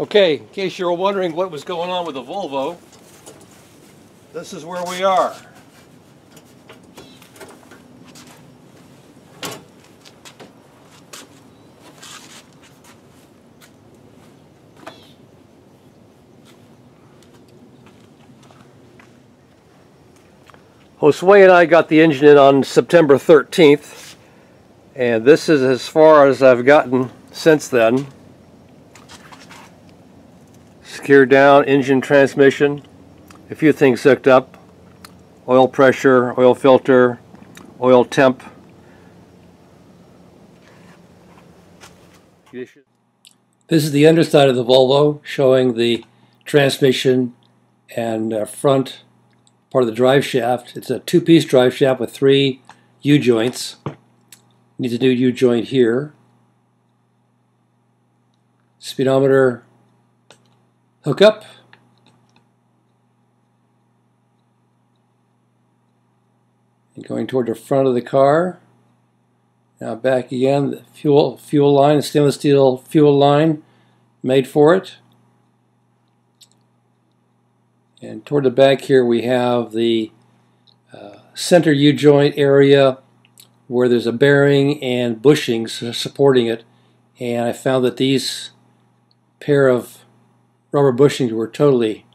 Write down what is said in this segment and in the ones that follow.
Okay, in case you're wondering what was going on with the Volvo, this is where we are. Josue and I got the engine in on September 13th, and this is as far as I've gotten since then. Secure down, engine transmission, a few things hooked up, oil pressure, oil filter, oil temp. This is the underside of the Volvo showing the transmission and uh, front part of the drive shaft. It's a two-piece drive shaft with three U-joints. Needs a new U-joint here. Speedometer hookup. And going toward the front of the car. Now back again, the fuel fuel line, stainless steel fuel line made for it. And toward the back here we have the uh, center U-joint area where there's a bearing and bushings supporting it. And I found that these pair of rubber bushings were totally,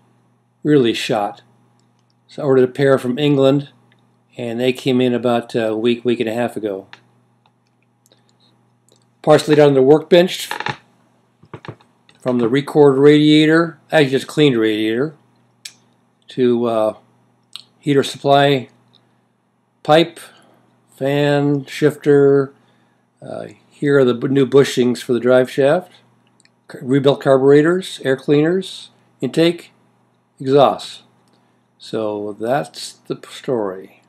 really shot. So I ordered a pair from England and they came in about a week, week and a half ago. Parts laid on the workbench from the recored radiator, actually just cleaned radiator, to uh, heater supply pipe, fan, shifter. Uh, here are the new bushings for the drive shaft, rebuilt carburetors, air cleaners, intake, exhaust. So that's the story.